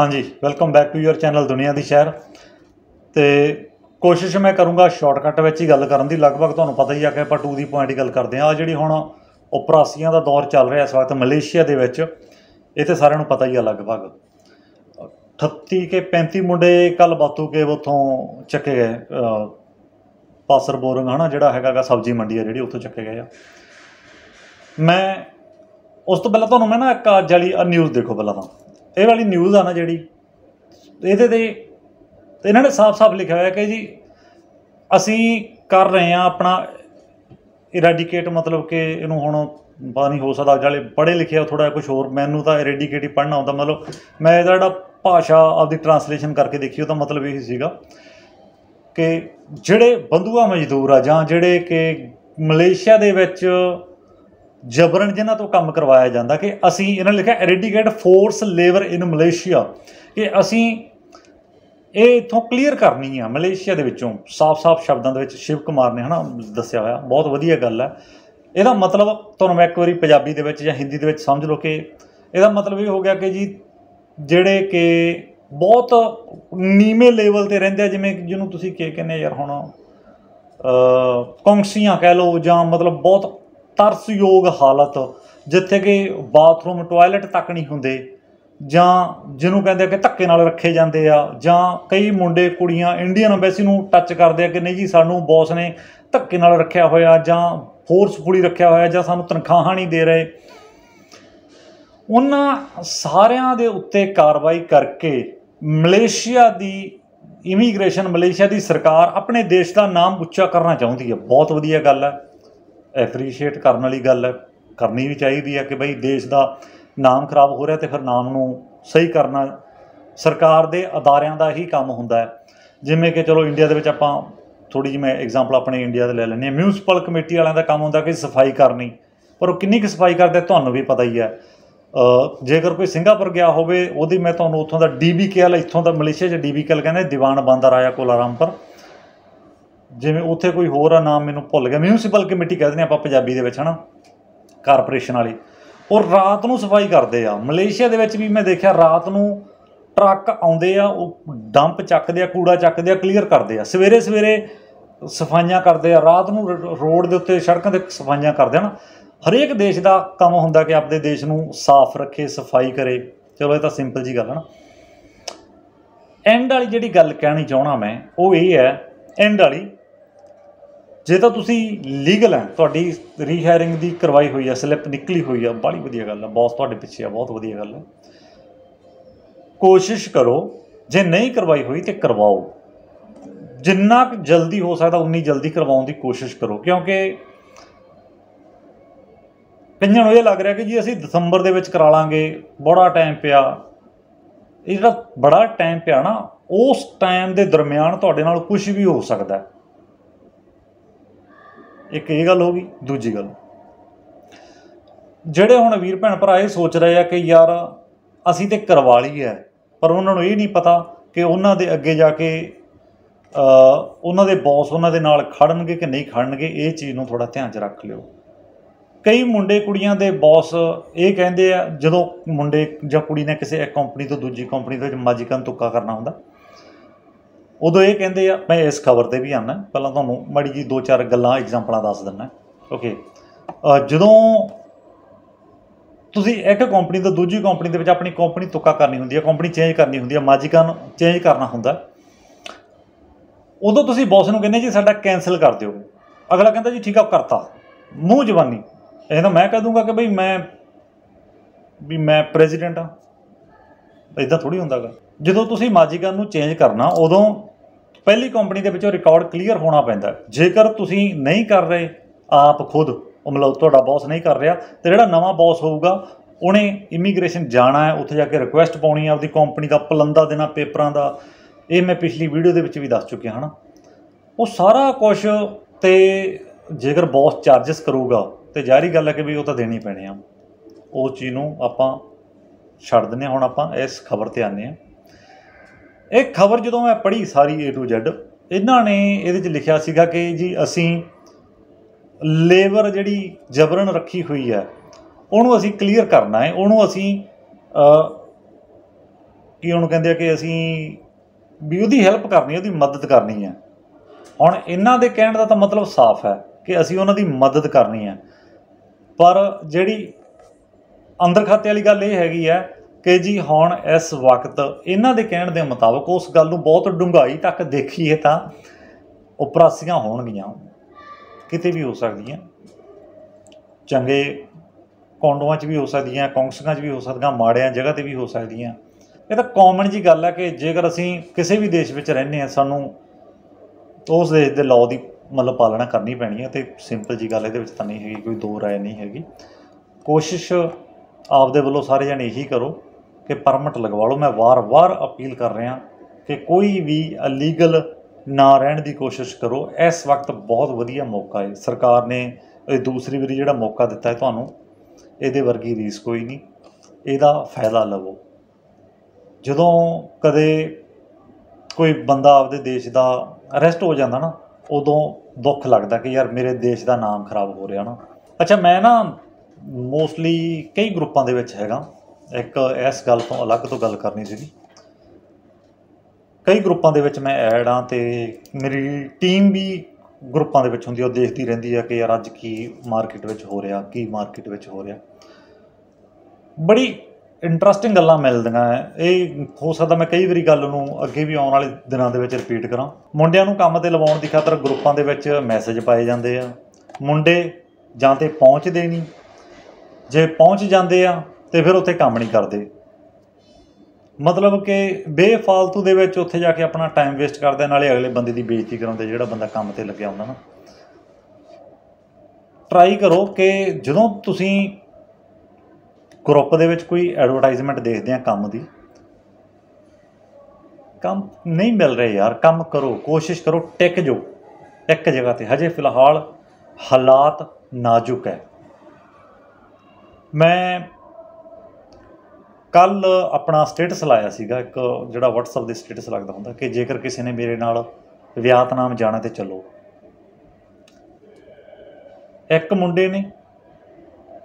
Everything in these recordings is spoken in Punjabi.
ਹਾਂਜੀ welcome back to your channel ਦੁਨੀਆ ਦੀ ਸ਼ਹਿਰ। ਤੇ ਕੋਸ਼ਿਸ਼ ਮੈਂ ਕਰੂੰਗਾ ਸ਼ਾਰਟਕਟ ਵਿੱਚ ਹੀ ਗੱਲ ਕਰਨ ਦੀ। ਲਗਭਗ ਤੁਹਾਨੂੰ ਪਤਾ ਹੀ ਆ ਕਿ ਆਪਾਂ 2 ਦੀ ਪੁਆਇੰਟ ਹੀ ਗੱਲ ਕਰਦੇ ਆ ਆ ਜਿਹੜੀ ਹੁਣ ਉਪਰਾਸੀਆਂ ਦਾ ਦੌਰ ਚੱਲ ਰਿਹਾ ਇਸ ਵਕਤ ਮਲੇਸ਼ੀਆ ਦੇ ਵਿੱਚ ਇਹ ਤੇ ਸਾਰਿਆਂ ਨੂੰ ਪਤਾ ਹੀ ਆ ਲਗਭਗ। 38 ਕੇ 35 ਮੁੰਡੇ ਕੱਲ ਬਾਤੂ ਕੇ ਉਥੋਂ ਚੱਕੇ ਗਏ ਅਹ, ਪਾਸਰ ਬੋਰੰਗ ਹਨਾ ਜਿਹੜਾ ਹੈਗਾਗਾ ਸਬਜ਼ੀ ਮੰਡੀ ਆ ਜਿਹੜੀ ਉੱਥੋਂ ਚੱਕੇ ਗਏ ਆ। ਮੈਂ ਉਸ ਤੋਂ ਪਹਿਲਾਂ ਤੁਹਾਨੂੰ ਮੈਂ ਨਾ ਇੱਕ ਅੱਜ ਵਾਲੀ ਨਿਊਜ਼ ਦੇਖੋ ਪਹਿਲਾਂ ਤਾਂ। ਇਹ ਵਾਲੀ ਨਿਊਜ਼ ਆ ਨਾ ਜਿਹੜੀ, ਇਹਦੇ ਤੇ ਇਹਨਾਂ ਨੇ ਸਾਫ਼-ਸਾਫ਼ ਲਿਖਿਆ ਹੋਇਆ ਕਿ ਜੀ ਅਸੀਂ ਕਰ ਰਹੇ ਹਾਂ ਆਪਣਾ ਇਰੈਡੀਕੇਟ ਮਤਲਬ ਕਿ ਇਹਨੂੰ ਹੁਣ ਪਤਾ ਨਹੀਂ ਹੋ ਸਕਦਾ ਜਾਲੇ ਪੜ੍ਹੇ ਲਿਖਿਆ ਥੋੜਾ ਕੁਝ ਹੋਰ, ਮੈਨੂੰ ਤਾਂ ਇਰੈਡੀਕੇਟ ਹੀ ਪੜ੍ਹਨਾ ਆਉਂਦਾ ਮਤਲਬ ਮੈਂ ਇਹਦਾ ਜਿਹੜਾ ਭਾਸ਼ਾ ਆਪਦੀ ਟਰਾਂਸਲੇਸ਼ਨ ਕਰਕੇ ਦੇਖੀ, ਉਹਦਾ ਮਤਲਬ ਇਹ ਸੀਗਾ ਕਿ ਜਿਹੜੇ ਬੰਦੂਆ ਮਜ਼ਦੂਰ ਆ ਜਾਂ ਜਿਹੜੇ ਕਿ ਮਲੇਸ਼ੀਆ ਦੇ ਵਿੱਚ ਜਬਰਨ ਜਿਨ੍ਹਾਂ ਤੋਂ ਕੰਮ ਕਰਵਾਇਆ ਜਾਂਦਾ ਕਿ ਅਸੀਂ ਇਹਨਾਂ ਨੇ ਲਿਖਿਆ eradicate forced labour in Malaysia ਕਿ ਅਸੀਂ ਇਹ ਇਥੋਂ ਕਲੀਅਰ ਕਰਨੀ ਆ ਮਲੇਸ਼ੀਆ ਦੇ ਵਿੱਚੋਂ। ਸਾਫ਼-ਸਾਫ਼ ਸ਼ਬਦਾਂ ਦੇ ਵਿੱਚ ਸ਼ਿਵ ਕੁਮਾਰ ਨੇ ਹਨਾ ਦੱਸਿਆ ਹੋਇਆ, ਬਹੁਤ ਵਧੀਆ ਗੱਲ ਹੈ ਇਹਦਾ ਮਤਲਬ ਤੁਹਾਨੂੰ ਮੈਂ ਇੱਕ ਵਾਰੀ ਪੰਜਾਬੀ ਦੇ ਵਿੱਚ ਜਾਂ ਹਿੰਦੀ ਦੇ ਵਿੱਚ ਸਮਝ ਲਓ ਕਿ ਇਹਦਾ ਮਤਲਬ ਇਹ ਹੋ ਗਿਆ ਕਿ ਜੀ ਜਿਹੜੇ ਕਿ ਬਹੁਤ ਨੀਵੇਂ ਲੈਵਲ ਤੇ ਰਹਿੰਦੇ ਆ, ਜਿਵੇਂ ਜਿਹਨੂੰ ਤੁਸੀਂ ਕੀ ਕਹਿੰਦੇ ਯਾਰ ਹੁਣ ਅ ਕੌਂਸੀਆਂ ਕਹਿ ਲਓ ਜਾਂ ਮਤਲਬ ਬਹੁਤ ਤਰਸਯੋਗ ਹਾਲਤ, ਜਿੱਥੇ ਕਿ ਬਾਥਰੂਮ, ਟਾਇਲਟ ਤੱਕ ਨਹੀਂ ਹੁੰਦੇ, ਜਾਂ ਜਿਹਨੂੰ ਕਹਿੰਦੇ ਆ ਕਿ ਧੱਕੇ ਨਾਲ ਰੱਖੇ ਜਾਂਦੇ ਆ, ਜਾਂ ਕਈ ਮੁੰਡੇ, ਕੁੜੀਆਂ ਇੰਡੀਅਨ ਐਮਬੈਸੀ ਨੂੰ ਟੱਚ ਕਰਦੇ ਆ ਕਿ ਨਹੀਂ ਜੀ, ਸਾਨੂੰ ਬੌਸ ਨੇ ਧੱਕੇ ਨਾਲ ਰੱਖਿਆ ਹੋਇਆ, ਜਾਂ ਫੋਰਸਫੁਲੀ ਰੱਖਿਆ ਹੋਇਆ, ਜਾਂ ਸਾਨੂੰ ਤਨਖਾਹਾਂ ਨਹੀਂ ਦੇ ਰਹੇ। ਉਹਨਾਂ ਸਾਰਿਆਂ ਦੇ ਉੱਤੇ ਕਾਰਵਾਈ ਕਰਕੇ ਮਲੇਸ਼ੀਆ ਦੀ ਇਮੀਗ੍ਰੇਸ਼ਨ ਮਲੇਸ਼ੀਆ ਦੀ ਸਰਕਾਰ ਆਪਣੇ ਦੇਸ਼ ਦਾ ਨਾਮ ਉੱਚਾ ਕਰਨਾ ਚਾਹੁੰਦੀ ਹੈ। ਬਹੁਤ ਵਧੀਆ ਗੱਲ ਹੈ। ਐਪਰੀਸ਼ੀਏਟ ਕਰਨ ਵਾਲੀ ਗੱਲ ਹੈ ਕਰਨੀ ਵੀ ਚਾਹੀਦੀ ਹੈ ਕਿ ਬਈ ਦੇਸ਼ ਦਾ ਨਾਮ ਖਰਾਬ ਹੋ ਰਿਹਾ ਤੇ ਫਿਰ ਨਾਮ ਨੂੰ ਸਹੀ ਕਰਨਾ ਸਰਕਾਰ ਦੇ ਅਦਾਰਿਆਂ ਦਾ ਹੀ ਕੰਮ ਹੁੰਦਾ ਹੈ। ਜਿਵੇਂ ਕਿ ਚਲੋ ਇੰਡੀਆ ਦੇ ਵਿੱਚ ਆਪਾਂ ਥੋੜੀ ਜਿਹੀ ਮੈਂ ਐਗਜ਼ਾਮਪਲ ਆਪਣੇ ਇੰਡੀਆ ਦੇ ਲੈ ਲੈਂਦੇ ਹਾਂ। ਮਿਊਨਿਸਪਲ ਕਮੇਟੀ ਵਾਲਿਆਂ ਦਾ ਕੰਮ ਹੁੰਦਾ ਕਿ ਸਫ਼ਾਈ ਕਰਨੀ। ਪਰ ਉਹ ਕਿੰਨੀ ਕੁ ਸਫ਼ਾਈ ਕਰਦੇ ਤੁਹਾਨੂੰ ਵੀ ਪਤਾ ਹੀ ਹੈ। ਜੇਕਰ ਕੋਈ ਸਿੰਗਾਪੁਰ ਗਿਆ ਹੋਵੇ, ਉਹਦੀ ਮੈਂ ਤੁਹਾਨੂੰ ਉੱਥੋਂ ਦਾ ਡੀਬੀਕੇਐਲ ਇੱਥੋਂ ਦਾ ਮਲੇਸ਼ੀਆ 'ਚ ਡੀਬੀਕੇਐਲ ਕਹਿੰਦੇ ਦੀਵਾਨ ਬੰਦਰ ਆਇਆ ਕੋਲਾਰਾਮਪੁਰ ਜਿਵੇਂ ਉੱਥੇ ਕੋਈ ਹੋਰ ਆ, ਨਾਮ ਮੈਨੂੰ ਭੁੱਲ ਗਿਆ। ਮਿਊਨਿਸਪਲ ਕਮੇਟੀ ਕਹਿੰਦੇ ਨੇ ਆਪਾਂ ਪੰਜਾਬੀ ਦੇ ਵਿੱਚ, ਹਨਾ? ਕਾਰਪੋਰੇਸ਼ਨ ਵਾਲੀ। ਉਹ ਰਾਤ ਨੂੰ ਸਫ਼ਾਈ ਕਰਦੇ ਆ। ਮਲੇਸ਼ੀਆ ਦੇ ਵਿੱਚ ਵੀ ਮੈਂ ਦੇਖਿਆ, ਰਾਤ ਨੂੰ ਟਰੱਕ ਆਉਂਦੇ ਆ, ਉਹ ਡੰਪ ਚੱਕਦੇ ਆ, ਕੂੜਾ ਚੱਕਦੇ ਆ ਕਲੀਅਰ ਕਰਦੇ ਆ। ਸਵੇਰੇ ਸਵੇਰੇ ਸਫਾਈਆਂ ਕਰਦੇ ਆ। ਰਾਤ ਨੂੰ ਰੋਡ ਦੇ ਉੱਤੇ ਸੜਕਾਂ ਤੇ ਸਫਾਈਆਂ ਕਰਦੇ ਆ ਨਾ ਹਰੇਕ ਦੇਸ਼ ਦਾ ਕੰਮ ਹੁੰਦਾ ਕਿ ਆਪਣੇ ਦੇਸ਼ ਨੂੰ ਸਾਫ਼ ਰੱਖੇ, ਸਫ਼ਾਈ ਕਰੇ। ਚਲੋ, ਇਹ ਤਾਂ ਸਿੰਪਲ ਜੀ ਗੱਲ ਹੈ ਨਾ ਐਂਡ ਵਾਲੀ ਜਿਹੜੀ ਗੱਲ ਕਹਿਣੀ ਚਾਹਣਾ ਮੈਂ, ਉਹ ਇਹ ਹੈ ਐਂਡ ਵਾਲੀ ਜੇ ਤਾਂ ਤੁਸੀਂ ਲੀਗਲ ਹੈ, ਤੁਹਾਡੀ ਰੀਹਾਇਰਿੰਗ ਦੀ ਕਰਵਾਈ ਹੋਈ ਹੈ ਸਲਿੱਪ ਨਿਕਲੀ ਹੋਈ ਆ ਬੜੀ ਵਧੀਆ ਗੱਲ ਆ ਬੌਸ ਤੁਹਾਡੇ ਪਿੱਛੇ ਆ, ਬਹੁਤ ਵਧੀਆ ਗੱਲ ਹੈ। ਕੋਸ਼ਿਸ਼ ਕਰੋ, ਜੇ ਨਹੀਂ ਕਰਵਾਈ ਹੋਈ ਤੇ ਕਰਵਾਓ। ਜਿੰਨਾ ਕੁ ਜਲਦੀ ਹੋ ਸਕਦਾ, ਉਨੀ ਜਲਦੀ ਕਰਵਾਉਣ ਦੀ ਕੋਸ਼ਿਸ਼ ਕਰੋ, ਕਿਉਂਕਿ ਕਈਆਂ ਨੂੰ ਇਹ ਲੱਗ ਰਿਹਾ ਕਿ ਜੀ ਅਸੀਂ ਦਸੰਬਰ ਦੇ ਵਿੱਚ ਕਰਾ ਲਾਂਗੇ, ਬੜਾ ਟਾਈਮ ਪਿਆ। ਇਹ ਜਿਹੜਾ ਬੜਾ ਟਾਈਮ ਪਿਆ ਨਾ, ਉਸ ਟਾਈਮ ਦੇ ਦਰਮਿਆਨ ਤੁਹਾਡੇ ਨਾਲ ਕੁਝ ਵੀ ਹੋ ਸਕਦਾ ਹੈ। ਇੱਕ ਇਹ ਗੱਲ ਹੋ ਗਈ, ਦੂਜੀ ਗੱਲ। ਜਿਹੜੇ ਹੁਣ ਵੀਰ ਭੈਣ ਭਰਾ ਇਹ ਸੋਚ ਰਹੇ ਆ ਕਿ ਯਾਰ ਅਸੀਂ ਤੇ ਕਰਵਾ ਲਈ ਹੈ, ਪਰ ਉਹਨਾਂ ਨੂੰ ਇਹ ਨਹੀਂ ਪਤਾ ਕਿ ਉਹਨਾਂ ਦੇ ਅੱਗੇ ਜਾ ਕੇ ਉਹਨਾਂ ਦੇ ਬੌਸ ਉਹਨਾਂ ਦੇ ਨਾਲ ਖੜਨਗੇ ਕਿ ਨਹੀਂ ਖੜਨਗੇ, ਇਹ ਚੀਜ਼ ਨੂੰ ਥੋੜਾ ਧਿਆਨ 'ਚ ਰੱਖ ਲਿਓ। ਕਈ ਮੁੰਡੇ ਕੁੜੀਆਂ ਦੇ ਬੌਸ ਇਹ ਕਹਿੰਦੇ ਆ, ਜਦੋਂ ਮੁੰਡੇ ਜਾਂ ਕੁੜੀ ਨੇ ਕਿਸੇ ਇੱਕ ਕੰਪਨੀ ਤੋਂ ਦੂਜੀ ਕੰਪਨੀ ਦੇ ਵਿੱਚ ਮਾਜਿਕਨ ਤੁੱਕਾ ਕਰਨਾ ਹੁੰਦਾ ਉਦੋਂ ਇਹ ਕਹਿੰਦੇ ਆ, ਮੈਂ ਇਸ ਖਬਰ ਤੇ ਵੀ ਆਨਾ, ਪਹਿਲਾਂ ਤੁਹਾਨੂੰ ਮਾੜੀ ਜੀ ਦੋ ਚਾਰ ਗੱਲਾਂ ਐਗਜ਼ਾਮਪਲਾਂ ਦੱਸ ਦਿੰਦਾ ਓਕੇ ਜਦੋਂ ਤੁਸੀਂ ਇੱਕ ਕੰਪਨੀ ਤੋਂ ਦੂਜੀ ਕੰਪਨੀ ਦੇ ਵਿੱਚ ਆਪਣੀ ਕੰਪਨੀ ਤੁੱਕਾ ਕਰਨੀ ਹੁੰਦੀ ਹੈ ਕੰਪਨੀ ਚੇਂਜ ਕਰਨੀ ਹੁੰਦੀ ਹੈ ਮਾਜਿਕਨ ਚੇਂਜ ਕਰਨਾ ਹੁੰਦਾ, ਉਦੋਂ ਤੁਸੀਂ ਬੌਸ ਨੂੰ ਕਹਿੰਦੇ ਜੀ, ਸਾਡਾ ਕੈਨਸਲ ਕਰ ਦਿਓ। ਅਗਲਾ ਕਹਿੰਦਾ ਜੀ, ਠੀਕ ਆ, ਕਰਤਾ। ਮੂੰਹ ਜਵਾਨੀ। ਇਹ ਤਾਂ ਮੈਂ ਕਹਿ ਦੂੰਗਾ ਕਿ ਬਈ ਮੈਂ ਵੀ ਮੈਂ ਪ੍ਰੈਜ਼ੀਡੈਂਟ ਆ। ਇਦਾਂ ਥੋੜੀ ਹੁੰਦਾਗਾ ਜਦੋਂ ਤੁਸੀਂ ਮਾਜੀਕਨ ਨੂੰ ਚੇਂਜ ਕਰਨਾ, ਉਦੋਂ ਪਹਿਲੀ ਕੰਪਨੀ ਦੇ ਵਿੱਚੋਂ ਰਿਕਾਰਡ ਕਲੀਅਰ ਹੋਣਾ ਪੈਂਦਾ ਜੇਕਰ ਤੁਸੀਂ ਨਹੀਂ ਕਰ ਰਹੇ, ਆਪ ਖੁਦ ਉਹ ਮਤਲਬ ਤੁਹਾਡਾ ਬੌਸ ਨਹੀਂ ਕਰ ਰਿਹਾ ਤੇ ਜਿਹੜਾ ਨਵਾਂ ਬੌਸ ਹੋਊਗਾ, ਉਹਨੇ ਇਮੀਗ੍ਰੇਸ਼ਨ ਜਾਣਾ ਹੈ, ਉੱਥੇ ਜਾ ਕੇ ਰਿਕੁਐਸਟ ਪਾਉਣੀ ਹੈ ਆਪਦੀ ਕੰਪਨੀ ਦਾ, ਪਲੰਦਾ ਦੇਣਾ ਪੇਪਰਾਂ ਦਾ। ਇਹ ਮੈਂ ਪਿਛਲੀ ਵੀਡੀਓ ਦੇ ਵਿੱਚ ਵੀ ਦੱਸ ਚੁੱਕਿਆ ਹਾਂ ਉਹ ਸਾਰਾ ਕੁਝ ਤੇ ਜੇਕਰ ਬੌਸ ਚਾਰजेस ਕਰੂਗਾ, ਤੇ ਜ਼ਾਹਰੀ ਗੱਲ ਹੈ ਕਿ ਵੀ ਉਹ ਤਾਂ ਦੇਣੀ ਪੈਣੇ ਆ। ਉਸ ਚੀਜ਼ ਨੂੰ ਆਪਾਂ ਛੱਡ ਦਿੰਦੇ ਹਾਂ, ਹੁਣ ਆਪਾਂ ਇਸ ਖਬਰ ਤੇ ਆਨੇ ਆ ਇਹ ਖਬਰ ਜਦੋਂ ਮੈਂ ਪੜ੍ਹੀ ਸਾਰੀ A to Z, ਇਹਨਾਂ ਨੇ ਇਹਦੇ 'ਚ ਲਿਖਿਆ ਸੀਗਾ ਕਿ ਜੀ ਅਸੀਂ ਲੇਬਰ ਜਿਹੜੀ ਜਬਰਨ ਰੱਖੀ ਹੋਈ ਹੈ, ਉਹਨੂੰ ਅਸੀਂ ਕਲੀਅਰ ਕਰਨਾ ਹੈ, ਉਹਨੂੰ ਅਸੀਂ ਕੀ ਉਹਨੂੰ ਕਹਿੰਦੇ ਆ ਕਿ ਅਸੀਂ ਵੀ ਉਹਦੀ ਹੈਲਪ ਕਰਨੀ, ਉਹਦੀ ਮਦਦ ਕਰਨੀ ਹੈ। ਹੁਣ ਇਹਨਾਂ ਦੇ ਕਹਿਣ ਦਾ ਤਾਂ ਮਤਲਬ ਸਾਫ਼ ਹੈ ਕਿ ਅਸੀਂ ਉਹਨਾਂ ਦੀ ਮਦਦ ਕਰਨੀ ਹੈ। ਪਰ ਜਿਹੜੀ ਅੰਦਰ ਖਾਤੇ ਵਾਲੀ ਗੱਲ ਇਹ ਹੈਗੀ ਹੈ ਕਿ ਜੀ ਹੁਣ ਇਸ ਵਕਤ ਇਹਨਾਂ ਦੇ ਕਹਿਣ ਦੇ ਮੁਤਾਬਕ ਉਸ ਗੱਲ ਨੂੰ ਬਹੁਤ ਡੂੰਘਾਈ ਤੱਕ ਦੇਖੀਏ ਤਾਂ ਉਪਰਾਸੀਆਂ ਹੋਣਗੀਆਂ। ਕਿਤੇ ਵੀ ਹੋ ਸਕਦੀਆਂ। ਚੰਗੇ ਕੌਂਡੋਆਂ 'ਚ ਵੀ ਹੋ ਸਕਦੀਆਂ ਕੌਂਸਕਾਂ 'ਚ ਵੀ ਹੋ ਸਕਦੀਆਂ, ਮਾੜਿਆਂ ਜਗ੍ਹਾ ਤੇ ਵੀ ਹੋ ਸਕਦੀਆਂ। ਇਹ ਤਾਂ ਕਾਮਨ ਜੀ ਗੱਲ ਹੈ ਕਿ ਜੇਕਰ ਅਸੀਂ ਕਿਸੇ ਵੀ ਦੇਸ਼ ਵਿੱਚ ਰਹਿੰਦੇ ਹਾਂ, ਸਾਨੂੰ ਉਸ ਦੇਸ਼ ਦੇ ਲਾਅ ਦੀ ਮਤਲਬ ਪਾਲਣਾ ਕਰਨੀ ਪੈਣੀ ਹੈ ਤੇ ਸਿੰਪਲ ਜੀ ਗੱਲ ਇਹਦੇ ਵਿੱਚ ਤਾਂ ਨਹੀਂ ਹੈਗੀ, ਕੋਈ ਦੋ ਰਾਏ ਨਹੀਂ ਹੈਗੀ। ਕੋਸ਼ਿਸ਼ ਆਪਦੇ ਵੱਲੋਂ ਸਾਰੇ ਜਣੇ ਇਹੀ ਕਰੋ। ਕਿ ਪਰਮਿਟ ਲਗਵਾ ਲਓ। ਮੈਂ ਵਾਰ-ਵਾਰ ਅਪੀਲ ਕਰ ਰਿਹਾ ਕਿ ਕੋਈ ਵੀ ਅਲੀਗਲ ਨਾ ਰਹਿਣ ਦੀ ਕੋਸ਼ਿਸ਼ ਕਰੋ। ਇਸ ਵਕਤ ਬਹੁਤ ਵਧੀਆ ਮੌਕਾ ਹੈ। ਸਰਕਾਰ ਨੇ ਇਹ ਦੂਸਰੀ ਵਾਰੀ ਜਿਹੜਾ ਮੌਕਾ ਦਿੱਤਾ ਹੈ ਤੁਹਾਨੂੰ, ਇਹਦੇ ਵਰਗੀ ਰੀਸ ਕੋਈ ਨਹੀਂ। ਇਹਦਾ ਫਾਇਦਾ ਲਵੋ। ਜਦੋਂ ਕਦੇ ਕੋਈ ਬੰਦਾ ਆਪਦੇ ਦੇਸ਼ ਦਾ ਅਰੈਸਟ ਹੋ ਜਾਂਦਾ ਨਾ, ਉਦੋਂ ਦੁੱਖ ਲੱਗਦਾ ਕਿ ਯਾਰ ਮੇਰੇ ਦੇਸ਼ ਦਾ ਨਾਮ ਖਰਾਬ ਹੋ ਰਿਹਾ ਨਾ। ਅੱਛਾ, ਮੈਂ ਨਾ ਮੋਸਟਲੀ ਕਈ ਗਰੁੱਪਾਂ ਦੇ ਵਿੱਚ ਹੈਗਾ। ਇੱਕ ਇਸ ਗੱਲ ਤੋਂ ਅਲੱਗ ਤੋਂ ਗੱਲ ਕਰਨੀ ਸੀਗੀ। ਕਈ ਗਰੁੱਪਾਂ ਦੇ ਵਿੱਚ ਮੈਂ ਐਡ ਆ ਤੇ ਮੇਰੀ ਟੀਮ ਵੀ ਗਰੁੱਪਾਂ ਦੇ ਵਿੱਚ ਹੁੰਦੀ ਆ, ਉਹ ਦੇਖਦੀ ਰਹਿੰਦੀ ਆ ਕਿ ਯਾਰ ਅੱਜ ਕੀ ਮਾਰਕੀਟ ਵਿੱਚ ਹੋ ਰਿਹਾ ਕੀ ਮਾਰਕੀਟ ਵਿੱਚ ਹੋ ਰਿਹਾ। ਬੜੀ ਇੰਟਰਸਟਿੰਗ ਗੱਲਾਂ ਮਿਲਦੀਆਂ ਹੈ ਇਹ ਹੋ ਸਕਦਾ ਮੈਂ ਕਈ ਵਾਰੀ ਗੱਲ ਨੂੰ ਅੱਗੇ ਵੀ ਆਉਣ ਵਾਲੇ ਦਿਨਾਂ ਦੇ ਵਿੱਚ ਰਿਪੀਟ ਕਰਾਂ। ਮੁੰਡਿਆਂ ਨੂੰ ਕੰਮ ਤੇ ਲਵਾਉਣ ਦੀ ਖਾਤਰ ਗਰੁੱਪਾਂ ਦੇ ਵਿੱਚ ਮੈਸੇਜ ਪਾਏ ਜਾਂਦੇ ਆ। ਮੁੰਡੇ ਜਾਂ ਤੇ ਪਹੁੰਚਦੇ ਨਹੀਂ ਜੇ ਪਹੁੰਚ ਜਾਂਦੇ ਆ ਤੇ ਫਿਰ ਉੱਥੇ ਕੰਮ ਨਹੀਂ ਕਰਦੇ। ਮਤਲਬ ਕਿ ਬੇਫਾਲਤੂ ਦੇ ਵਿੱਚ ਉੱਥੇ ਜਾ ਕੇ ਆਪਣਾ ਟਾਈਮ ਵੇਸਟ ਕਰਦੇ ਨਾਲੇ ਅਗਲੇ ਬੰਦੇ ਦੀ ਬੇਇੱਜ਼ਤੀ ਕਰਾਉਂਦੇ ਜਿਹੜਾ ਬੰਦਾ ਕੰਮ ਤੇ ਲੱਗਿਆ ਹੁੰਦਾ ਨਾ। ਟਰਾਈ ਕਰੋ ਕਿ ਜਦੋਂ ਤੁਸੀਂ ਗਰੁੱਪ ਦੇ ਵਿੱਚ ਕੋਈ ਐਡਵਰਟਾਈਜ਼ਮੈਂਟ ਦੇਖਦੇ ਆ ਕੰਮ ਦੀ, ਕੰਮ ਨਹੀਂ ਮਿਲ ਰਿਹਾ ਯਾਰ, ਕੰਮ ਕਰੋ, ਕੋਸ਼ਿਸ਼ ਕਰੋ, ਟਿਕ ਜੋ ਇੱਕ ਜਗ੍ਹਾ ਤੇ, ਹਜੇ ਫਿਲਹਾਲ ਹਾਲਾਤ ਨਾਜ਼ੁਕ ਹੈ। ਮੈਂ ਕੱਲ ਆਪਣਾ ਸਟੇਟਸ ਲਾਇਆ ਸੀਗਾ, ਇੱਕ ਜਿਹੜਾ WhatsApp ਦੇ ਸਟੇਟਸ ਲੱਗਦਾ ਹੁੰਦਾ ਕਿ ਜੇਕਰ ਕਿਸੇ ਨੇ ਮੇਰੇ ਨਾਲ ਵਿਆਤਨਾਮ ਜਾਣਾ ਤੇ ਚੱਲੋ। ਇੱਕ ਮੁੰਡੇ ਨੇ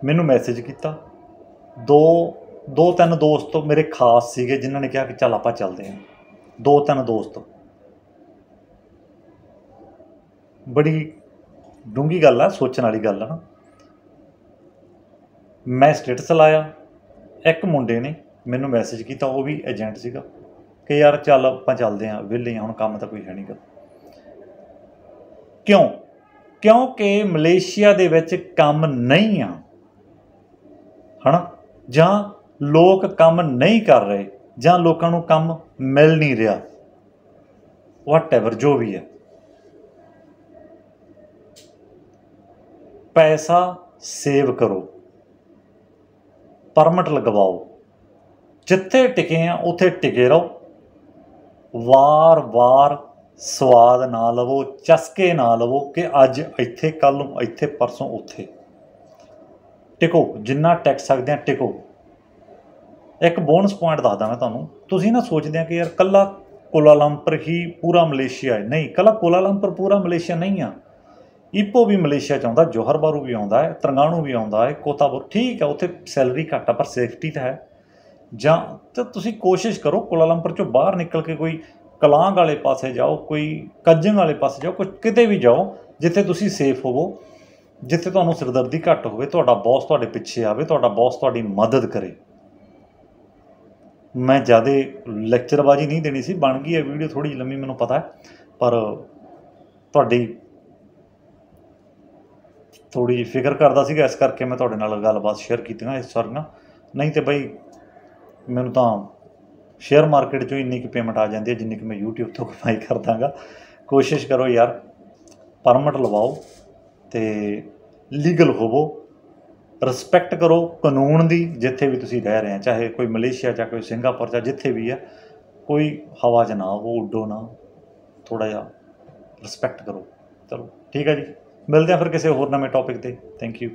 ਮੈਨੂੰ ਮੈਸੇਜ ਕੀਤਾ। ਦੋ ਦੋ ਤਿੰਨ ਦੋਸਤ ਮੇਰੇ ਖਾਸ ਸੀਗੇ, ਜਿਨ੍ਹਾਂ ਨੇ ਕਿਹਾ ਕਿ ਚੱਲ ਆਪਾਂ ਚੱਲਦੇ ਹਾਂ। ਦੋ ਤਿੰਨ ਦੋਸਤ। ਬੜੀ ਡੂੰਗੀ ਗੱਲ ਆ, ਸੋਚਣ ਵਾਲੀ ਗੱਲ ਆ ਨਾ। ਮੈਂ ਸਟੇਟਸ ਲਾਇਆ। ਇੱਕ ਮੁੰਡੇ ਨੇ ਮੈਨੂੰ ਮੈਸੇਜ ਕੀਤਾ, ਉਹ ਵੀ ਏਜੰਟ ਸੀਗਾ, ਕਿ ਯਾਰ ਚੱਲ ਆਪਾਂ ਚੱਲਦੇ ਆਂ ਵਿਹਲੇ ਆਂ ਹੁਣ ਕੰਮ ਤਾਂ ਕੋਈ ਹੈ ਨਹੀਂਗਾ ਕਿਉਂ? ਕਿਉਂਕਿ ਮਲੇਸ਼ੀਆ ਦੇ ਵਿੱਚ ਕੰਮ ਨਹੀਂ ਆ, ਹਨਾ? ਜਾਂ ਲੋਕ ਕੰਮ ਨਹੀਂ ਕਰ ਰਹੇ, ਜਾਂ ਲੋਕਾਂ ਨੂੰ ਕੰਮ ਮਿਲ ਨਹੀਂ ਰਿਹਾ ਵਾਟਐਵਰ ਜੋ ਵੀ ਹੈ। ਪੈਸਾ ਸੇਵ ਕਰੋ। ਪਰਮਿਟ ਲਗਵਾਓ। ਜਿੱਥੇ ਟਿਕੇ ਆ, ਉੱਥੇ ਟਿਕੇ ਰਹੋ। ਵਾਰ-ਵਾਰ ਸਵਾਦ ਨਾ ਲਵੋ, ਚਸਕੇ ਨਾ ਲਵੋ ਕਿ ਅੱਜ ਇੱਥੇ ਕੱਲ ਨੂੰ ਇੱਥੇ, ਪਰਸੋਂ ਉੱਥੇ। ਟਿਕੋ, ਜਿੰਨਾ ਟਿਕ ਸਕਦੇ ਆ, ਟਿਕੋ। ਇੱਕ ਬੋਨਸ ਪੁਆਇੰਟ ਦੱਸਦਾ ਮੈਂ ਤੁਹਾਨੂੰ। ਤੁਸੀਂ ਨਾ ਸੋਚਦੇ ਆ ਕਿ ਯਾਰ ਕੱਲਾ ਕੋਲਾਲੰਪਰ ਹੀ ਪੂਰਾ ਮਲੇਸ਼ੀਆ ਹੈ। ਨਹੀਂ, ਕੱਲਾ ਕੋਲਾਲੰਪਰ ਪੂਰਾ ਮਲੇਸ਼ੀਆ ਨਹੀਂ ਆ। ਈਪੋ ਵੀ ਮਲੇਸ਼ੀਆ ਚ ਆਉਂਦਾ, ਜੋਹਰ ਬਾਰੂ ਵੀ ਆਉਂਦਾ ਹੈ, ਤਰੰਗਾਣੂ ਵੀ ਆਉਂਦਾ ਹੈ ਕੋਤਾਪੁਰ ਠੀਕ ਹੈ, ਉੱਥੇ ਸੈਲਰੀ ਘੱਟ ਆ, ਪਰ ਸੇਫਟੀ ਤਾਂ ਹੈ। ਜਾਂ ਤਾਂ ਤੁਸੀਂ ਕੋਸ਼ਿਸ਼ ਕਰੋ ਕੋਲਾਲੰਪਰ ਚੋਂ ਬਾਹਰ ਨਿਕਲ ਕੇ ਕੋਈ ਕਲਾਂਗ ਵਾਲੇ ਪਾਸੇ ਜਾਓ, ਕੋਈ ਕੱਜੰਗ ਵਾਲੇ ਪਾਸੇ ਜਾਓ ਕੋਈ ਕਿਤੇ ਵੀ ਜਾਓ, ਜਿੱਥੇ ਤੁਸੀਂ ਸੇਫ ਹੋਵੋ, ਜਿੱਥੇ ਤੁਹਾਨੂੰ ਸਿਰਦਰਦੀ ਘੱਟ ਹੋਵੇ, ਤੁਹਾਡਾ ਬੌਸ ਤੁਹਾਡੇ ਪਿੱਛੇ ਆਵੇ, ਤੁਹਾਡਾ ਬੌਸ ਤੁਹਾਡੀ ਮਦਦ ਕਰੇ। ਮੈਂ ਜ਼ਿਆਦਾ ਲੈਕਚਰਬਾਜੀ ਨਹੀਂ ਦੇਣੀ ਸੀ, ਬਣ ਗਈ ਹੈ ਵੀਡੀਓ ਥੋੜੀ ਲੰਮੀ, ਮੈਨੂੰ ਪਤਾ ਹੈ, ਪਰ ਤੁਹਾਡੀ ਥੋੜੀ ਫਿਕਰ ਕਰਦਾ ਸੀਗਾ, ਇਸ ਕਰਕੇ ਮੈਂ ਤੁਹਾਡੇ ਨਾਲ ਗੱਲਬਾਤ ਸ਼ੇਅਰ ਕੀਤੀਆਂ ਇਸ ਸਾਰੀਆਂ। ਨਹੀਂ ਤੇ ਬਈ, ਮੈਨੂੰ ਤਾਂ ਸ਼ੇਅਰ ਮਾਰਕੀਟ ਚੋਂ ਇੰਨੀ ਕੁ ਪੇਮੈਂਟ ਆ ਜਾਂਦੀ ਹੈ, ਜਿੰਨੀ ਕਿ ਮੈਂ YouTube ਤੋਂ ਕਮਾਈ ਕਰਦਾਗਾ। ਕੋਸ਼ਿਸ਼ ਕਰੋ ਯਾਰ ਪਰਮਿਟ ਲਵਾਓ ਤੇ ਲੀਗਲ ਹੋਵੋ। ਰਿਸਪੈਕਟ ਕਰੋ ਕਾਨੂੰਨ ਦੀ, ਜਿੱਥੇ ਵੀ ਤੁਸੀਂ ਰਹਿ ਰਹੇ ਆ, ਚਾਹੇ ਕੋਈ ਮਲੇਸ਼ੀਆ ਜਾਂ ਕੋਈ ਸਿੰਗਾਪੁਰ ਜਾਂ ਜਿੱਥੇ ਵੀ ਹੈ ਕੋਈ ਹਵਾ 'ਚ ਨਾ ਉਹ ਉੱਡੋ ਨਾ ਥੋੜਾ ਜਿਹਾ ਰਿਸਪੈਕਟ ਕਰੋ। ਚਲੋ, ਠੀਕ ਹੈ ਜੀ। ਮਿਲਦੇ ਆ ਫਿਰ ਕਿਸੇ ਹੋਰ ਨਵੇਂ ਟੌਪਿਕ ਤੇ। Thank you